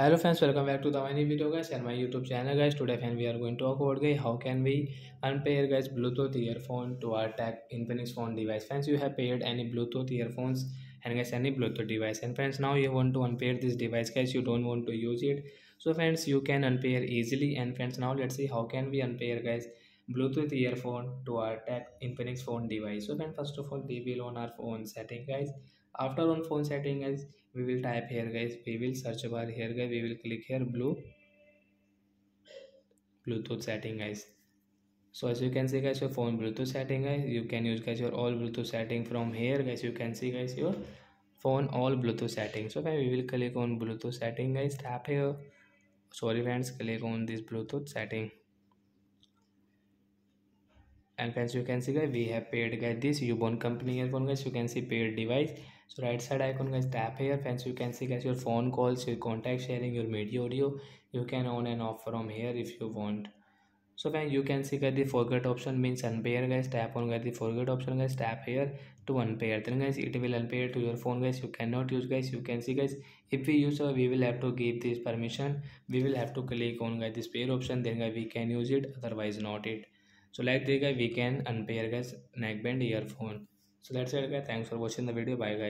hello friends welcome back to the new video guys and my youtube channel guys. Today fan we are going to talk about guys how can we unpair guys bluetooth earphone to our tag infinix phone device. Friends you have paired any bluetooth earphones and guys any bluetooth device. And friends now you want to unpair this device guys. You don't want to use it. So friends you can unpair easily. And friends now let's see how can we unpair guys bluetooth earphone to our tag infinix phone device so then first of all we will on our phone setting guys after on phone setting guys we will type here guys we will search bar here guys we will click here blue bluetooth setting guys so as you can see guys your phone bluetooth setting guys you can use guys your all bluetooth setting from here guys you can see guys your phone all bluetooth setting so we will click on bluetooth setting guys tap here sorry friends click on this bluetooth setting and friends you can see guys we have paired guys this ubon company earphone guys. You can see paired device. So right side icon guys tap here. Friends you can see guys your phone calls your contact sharing your media audio you can on and off from here if you want. So when you can see guys the forget option means unpair guys. Tap on guys the forget option guys. Tap here to unpair. Then guys it will unpair to your phone guys. You cannot use guys. You can see guys if we use uh, we will have to give this permission. We will have to click on guys this pair option. Then guys we can use it. Otherwise not it so like they guys we can unpair guys neckband earphone so guys thanks for watching the video bye guys